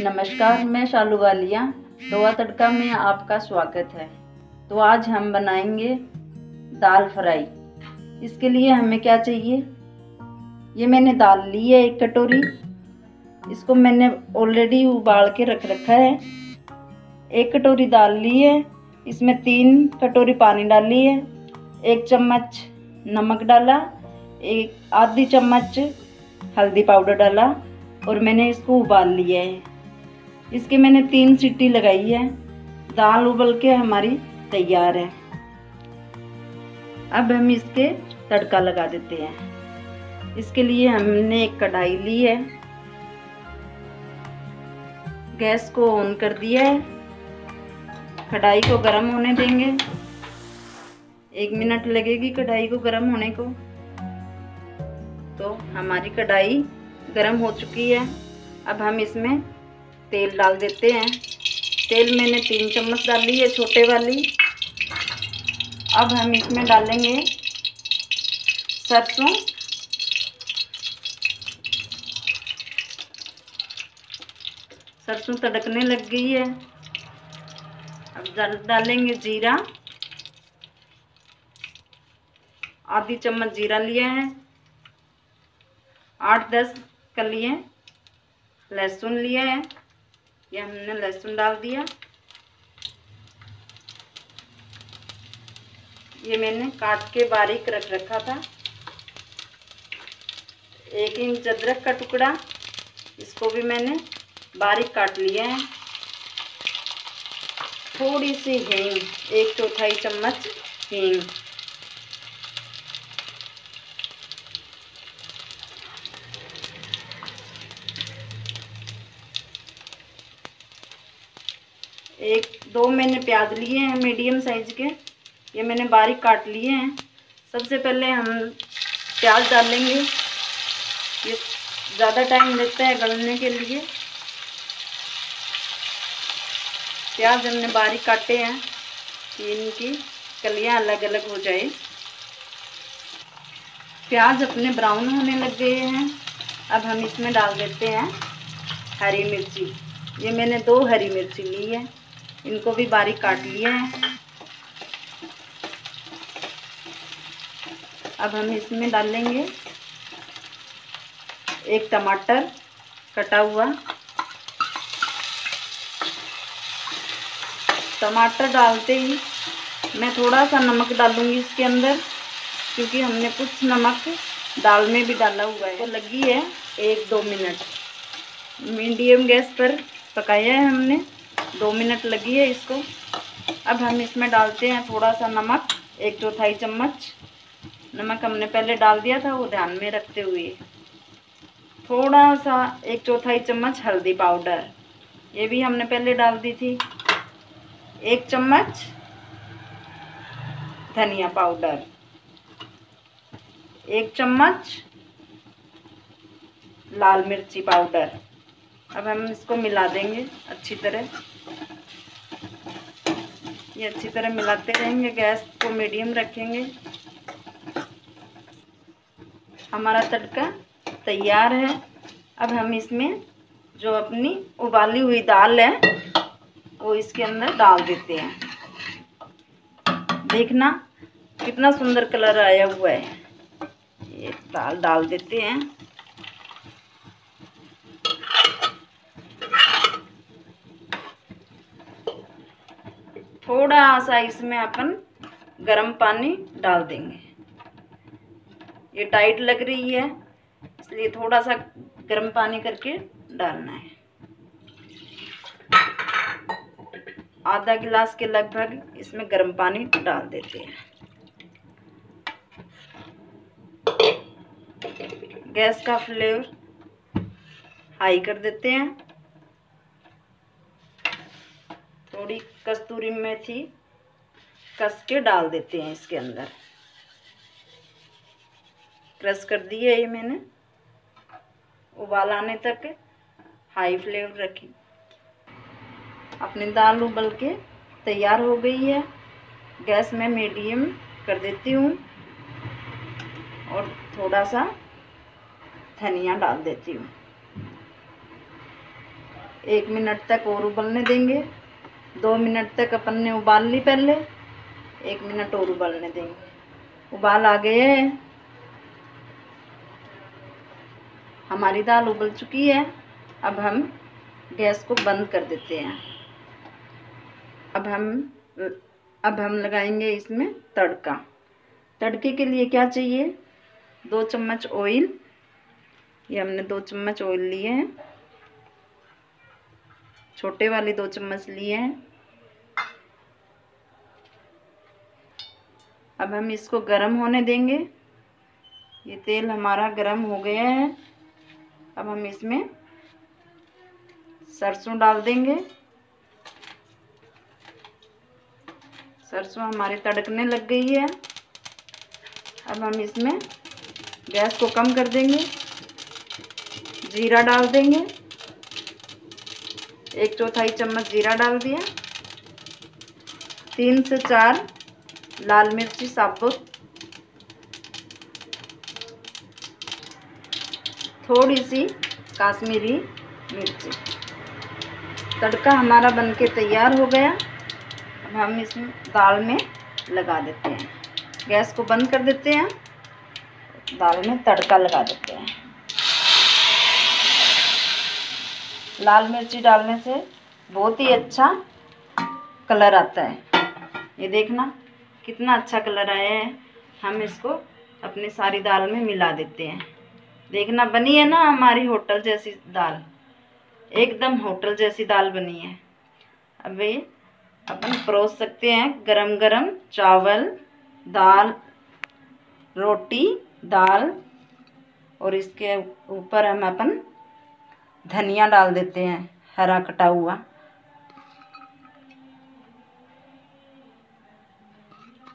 नमस्कार, मैं शालू वालिया दोआ तड़का में आपका स्वागत है। तो आज हम बनाएँगे दाल फ्राई। इसके लिए हमें क्या चाहिए? ये मैंने दाल ली है एक कटोरी। इसको मैंने ऑलरेडी उबाल के रख रखा है। एक कटोरी दाल ली है, इसमें तीन कटोरी पानी डाली है, एक चम्मच नमक डाला, एक आधी चम्मच हल्दी पाउडर डाला और मैंने इसको उबाल लिया है। इसके मैंने तीन सीटी लगाई है। दाल उबल के हमारी तैयार है। अब हम इसके तड़का लगा देते हैं। इसके लिए हमने एक कढ़ाई ली है। गैस को ऑन कर दिया है। कढ़ाई को गर्म होने देंगे। एक मिनट लगेगी कढ़ाई को गर्म होने को। तो हमारी कढ़ाई गर्म हो चुकी है। अब हम इसमें तेल डाल देते हैं। तेल मैंने तीन चम्मच डाली है, छोटे वाली। अब हम इसमें डालेंगे सरसों। सरसों तड़कने लग गई है। अब डालेंगे जीरा। आधी चम्मच जीरा लिया है। आठ, दस कलिए लहसुन लिया है। ये हमने लहसुन डाल दिया। ये मैंने काट के बारीक रख रखा था। एक इंच अदरक का टुकड़ा, इसको भी मैंने बारीक काट लिया है। थोड़ी सी हींग, एक चौथाई चम्मच हींग एक दो मैंने प्याज लिए हैं मीडियम साइज़ के। ये मैंने बारीक काट लिए हैं। सबसे पहले हम प्याज डालेंगे। ये ज़्यादा टाइम लगता है गलने के लिए। प्याज हमने बारीक काटे हैं कि इनकी कलियाँ अलग अलग हो जाए। प्याज अपने ब्राउन होने लग गए हैं। अब हम इसमें डाल देते हैं हरी मिर्ची। ये मैंने दो हरी मिर्ची ली है। इनको भी बारीक काट लिया है। अब हम इसमें डाल लेंगे एक टमाटर कटा हुआ। टमाटर डालते ही मैं थोड़ा सा नमक डालूँगी इसके अंदर, क्योंकि हमने कुछ नमक दाल में भी डाला हुआ है। तो लगी है एक दो मिनट। मीडियम गैस पर पकाया है हमने। दो मिनट लगी है इसको। अब हम इसमें डालते हैं थोड़ा सा नमक, एक चौथाई चम्मच। नमक हमने पहले डाल दिया था, वो ध्यान में रखते हुए। थोड़ा सा एक चौथाई चम्मच हल्दी पाउडर, ये भी हमने पहले डाल दी थी। एक चम्मच धनिया पाउडर, एक चम्मच लाल मिर्ची पाउडर। अब हम इसको मिला देंगे अच्छी तरह। ये अच्छी तरह मिलाते रहेंगे, गैस को मीडियम रखेंगे। हमारा तड़का तैयार है। अब हम इसमें जो अपनी उबाली हुई दाल है, वो इसके अंदर डाल देते हैं। देखना कितना सुंदर कलर आया हुआ है। ये दाल डाल देते हैं। थोड़ा सा इसमें अपन गर्म पानी डाल देंगे। ये टाइट लग रही है, इसलिए थोड़ा सा गर्म पानी करके डालना है। आधा गिलास के लगभग इसमें गर्म पानी डाल देते हैं। गैस का फ्लेवर हाई कर देते हैं। थोड़ी कस्तूरी मेथी कस के डाल देते हैं इसके अंदर। क्रश कर दिए ये मैंने। उबाल आने तक हाई फ्लेम रखी। अपनी दाल उबल के तैयार हो गई है। गैस में मीडियम कर देती हूँ। और थोड़ा सा धनिया डाल देती हूँ। एक मिनट तक और उबलने देंगे। दो मिनट तक अपन ने उबाल ली पहले। एक मिनट और उबालने देंगे। उबाल आ गए हमारी दाल उबल चुकी है। अब हम गैस को बंद कर देते हैं। अब हम अब हम लगाएँगे इसमें तड़का। तड़के के लिए क्या चाहिए? दो चम्मच ऑयल ये हमने दो चम्मच ऑयल लिए हैं। छोटे वाले दो चम्मच लिए हैं। अब हम इसको गरम होने देंगे। ये तेल हमारा गरम हो गया है। अब हम इसमें सरसों डाल देंगे। सरसों हमारे तड़कने लग गई है। अब हम इसमें गैस को कम कर देंगे। जीरा डाल देंगे। एक चौथाई चम्मच जीरा डाल दिया तीन से चार लाल मिर्ची साबुत। थोड़ी सी काश्मीरी मिर्ची। तड़का हमारा बनके तैयार हो गया। अब हम इसमें दाल में लगा देते हैं। गैस को बंद कर देते हैं। दाल में तड़का लगा देते हैं। लाल मिर्ची डालने से बहुत ही अच्छा कलर आता है। ये देखना, कितना अच्छा कलर आया है। हम इसको अपनी सारी दाल में मिला देते हैं। देखना, बनी है ना हमारी होटल जैसी दाल। एकदम होटल जैसी दाल बनी है। अब ये अपन परोस सकते हैं गरम गरम चावल, दाल, रोटी, दाल। और इसके ऊपर हम अपन धनिया डाल देते हैं, हरा कटा हुआ।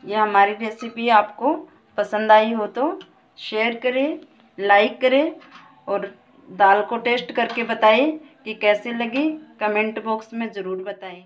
यह हमारी रेसिपी आपको पसंद आई हो तो शेयर करें लाइक करें और दाल को टेस्ट करके बताएँ कि कैसे लगी कमेंट बॉक्स में ज़रूर बताएँ।